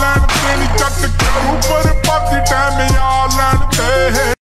line up and he ducked the